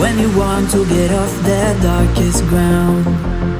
When you want to get off the darkest ground